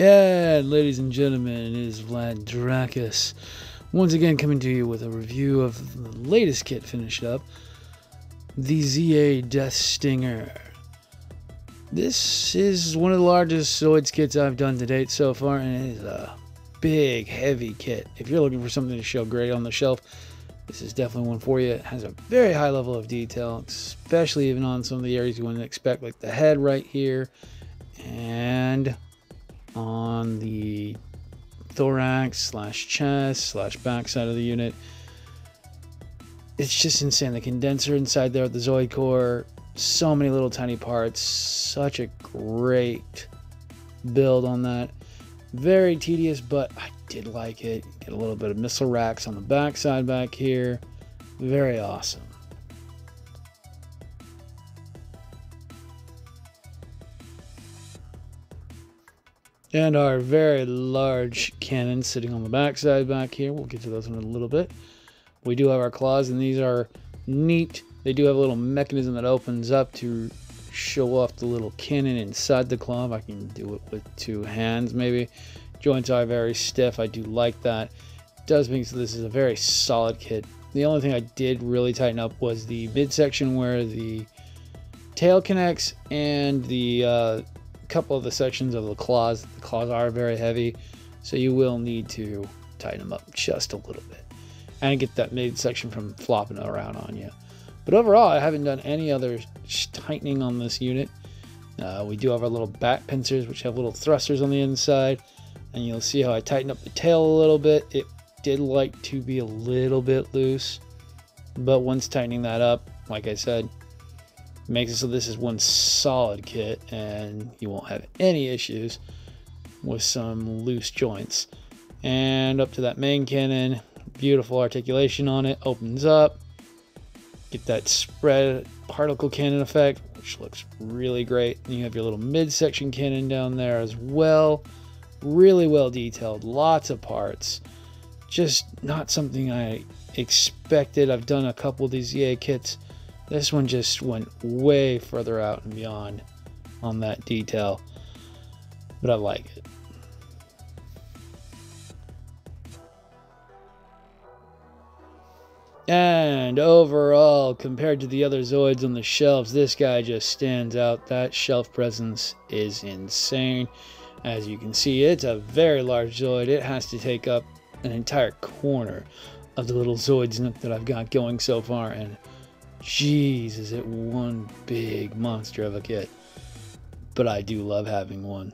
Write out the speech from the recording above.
Yeah, ladies and gentlemen, it is Vladracus. Once again, coming to you with a review of the latest kit finished up the ZA Death Stinger. This is one of the largest Zoids kits I've done to date so far, and it is a big, heavy kit. If you're looking for something to show great on the shelf, this is definitely one for you. It has a very high level of detail, especially even on some of the areas you wouldn't expect, like the head right here, and on the thorax slash chest slash backside of the unit. It's just insane. The condenser inside there, with the Zoid core, so many little tiny parts. Such a great build on that. Very tedious, but I did like it. Get a little bit of missile racks on the backside back here. Very awesome. And our very large cannon sitting on the backside back here. We'll get to those in a little bit. We do have our claws, and these are neat. They do have a little mechanism that opens up to show off the little cannon inside the claw. I can do it with two hands, maybe. Joints are very stiff. I do like that. It does mean so this is a very solid kit. The only thing I did really tighten up was the midsection where the tail connects and the uh, couple of the sections of the claws. The claws are very heavy, so you will need to tighten them up just a little bit and get that midsection from flopping around on you. But overall, I haven't done any other tightening on this unit. Uh, we do have our little back pincers, which have little thrusters on the inside. And you'll see how I tighten up the tail a little bit. It did like to be a little bit loose. But once tightening that up, like I said, makes it so this is one solid kit and you won't have any issues with some loose joints. And up to that main cannon, beautiful articulation on it, opens up. Get that spread particle cannon effect, which looks really great. And you have your little midsection cannon down there as well. Really well detailed, lots of parts. Just not something I expected. I've done a couple of these ZA kits this one just went way further out and beyond on that detail, but I like it. And overall, compared to the other Zoids on the shelves, this guy just stands out. That shelf presence is insane. As you can see, it's a very large Zoid. It has to take up an entire corner of the little Zoids nook that I've got going so far. And Jeez, is it one big monster of a kit. But I do love having one.